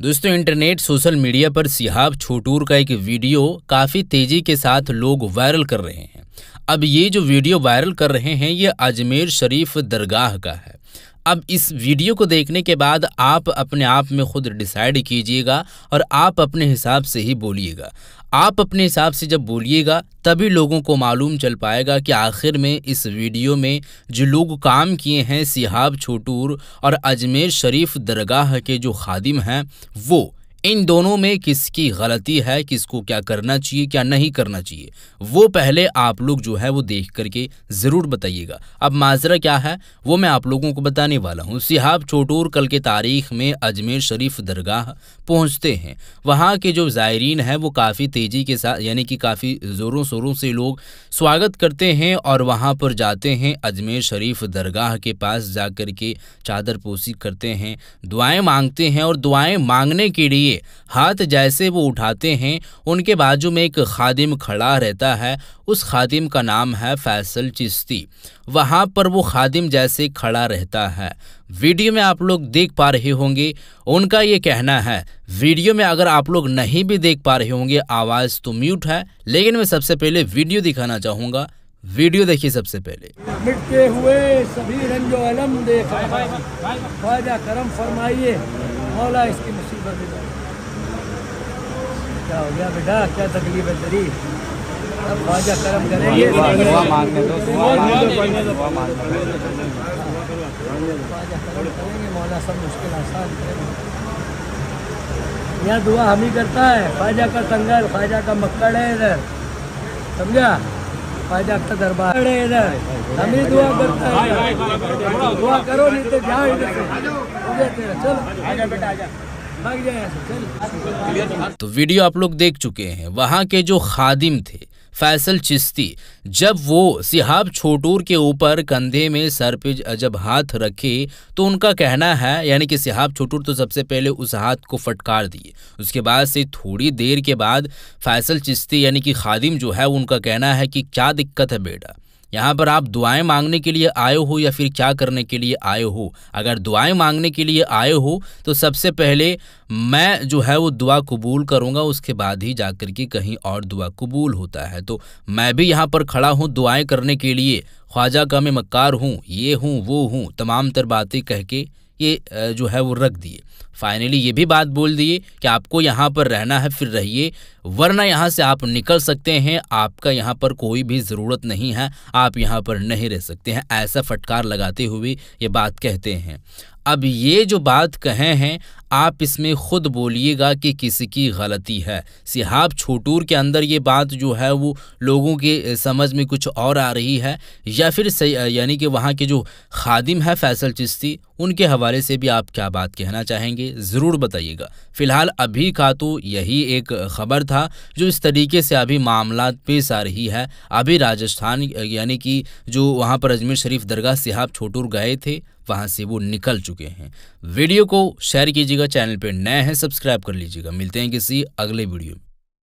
दोस्तों, internet, social media पर सिहाब छोटूर का एक वीडियो काफ़ी तेज़ी के साथ लोग वायरल कर रहे हैं। अब ये जो वीडियो वायरल कर रहे हैं, ये अजमेर शरीफ दरगाह का है। अब इस वीडियो को देखने के बाद आप अपने आप में खुद डिसाइड कीजिएगा और आप अपने हिसाब से ही बोलिएगा। आप अपने हिसाब से जब बोलिएगा, तभी लोगों को मालूम चल पाएगा कि आखिर में इस वीडियो में जो लोग काम किए हैं, सिहाब छोटूर और अजमेर शरीफ दरगाह के जो खादिम हैं, वो इन दोनों में किसकी गलती है, किसको क्या करना चाहिए, क्या नहीं करना चाहिए, वो पहले आप लोग जो है वो देख करके ज़रूर बताइएगा। अब माजरा क्या है, वो मैं आप लोगों को बताने वाला हूँ। सिहाब चोटूर कल के तारीख में अजमेर शरीफ दरगाह पहुँचते हैं। वहाँ के जो ज़ायरीन हैं, वो काफ़ी तेज़ी के साथ, यानी कि काफ़ी ज़ोरों शोरों से लोग स्वागत करते हैं और वहाँ पर जाते हैं अजमेर शरीफ दरगाह के पास जा के चादर पोसी करते हैं, दुआएँ मांगते हैं और दुआएँ मांगने के लिए हाथ जैसे वो उठाते हैं, उनके बाजू में एक खादिम खड़ा रहता है, उस खादिम का नाम है फैसल चिश्ती। वहाँ पर वो खादिम जैसे खड़ा रहता है। वीडियो में आप लोग देख पा रहे होंगे, उनका ये कहना है, वीडियो में अगर आप लोग नहीं भी देख पा रहे होंगे, आवाज़ तो म्यूट है, लेकिन मैं सबसे पहले वीडियो दिखाना चाहूँगा। वीडियो देखिए सबसे पहले। मिटते हुए सभी रंजो अलम देखा ख्वाजा करम फरमाइए, मौला इसकी मुसीबत क्या हो गया बेटा? क्या तकलीफ़ है तेरी? अब ख्वाजा करम करेंगे। दुआ मांगने दो दुआ मांगने दो दुआ मांगने दो ख्वाजा करम करेंगे मौला सब मुश्किल आसान करेंगे। यहाँ दुआ हम ही करता है। ख्वाजा का संगल ख्वाजा का मक्कड़ है इधर। समझा? ख्वाजा का दरबार है इधर। हम ही दुआ करता है। दुआ करो नहीं तो जाओ इधर से। हो गया तेरा? चलो। बेटा आजा तो वीडियो आप लोग देख चुके हैं। वहाँ के जो खादिम थे, फैसल चिश्ती, जब वो सिहाब छोटूर के ऊपर कंधे में सर पे जब हाथ रखे तो उनका कहना है, यानी कि सिहाब छोटूर तो सबसे पहले उस हाथ को फटकार दिए। उसके बाद से थोड़ी देर के बाद फैसल चिश्ती, यानी कि खादिम जो है, उनका कहना है कि, क्या दिक्कत है बेटा? यहाँ पर आप दुआएँ मांगने के लिए आए हो या फिर क्या करने के लिए आए हो? अगर दुआएँ मांगने के लिए आए हो तो सबसे पहले मैं जो है वो दुआ कबूल करूँगा, उसके बाद ही जाकर के कहीं और दुआ कबूल होता है। तो मैं भी यहाँ पर खड़ा हूँ दुआएँ करने के लिए। ख्वाजा का मैं मक्कार हूँ, ये हूँ, वो हूँ, तमाम तर बातें कह के ये जो है वो रख दिए। फाइनली ये भी बात बोल दिए कि आपको यहाँ पर रहना है, फिर रहिए। वरना यहाँ से आप निकल सकते हैं, आपका यहाँ पर कोई भी ज़रूरत नहीं है, आप यहाँ पर नहीं रह सकते हैं, ऐसा फटकार लगाते हुए ये बात कहते हैं। अब ये जो बात कहे हैं आप इसमें खुद बोलिएगा कि किसी की गलती है। सिहाब छोटूर के अंदर ये बात जो है वो लोगों के समझ में कुछ और आ रही है। या फिर यानी कि वहाँ के जो खादिम है फैसल चिश्ती, उनके हवाले से भी आप क्या बात कहना चाहेंगे, ज़रूर बताइएगा। फ़िलहाल अभी का तो यही एक ख़बर था, जो इस तरीके से अभी मामला पेश आ रही है। अभी राजस्थान यानी कि जो वहाँ पर अजमेर शरीफ दरगाह सिहाब छोटूर गए थे, वहाँ से वो निकल चुके हैं। वीडियो को शेयर कीजिएगा चैनल पर नए हैं सब्सक्राइब कर लीजिएगा। मिलते हैं किसी अगले वीडियो में।